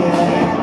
Yeah.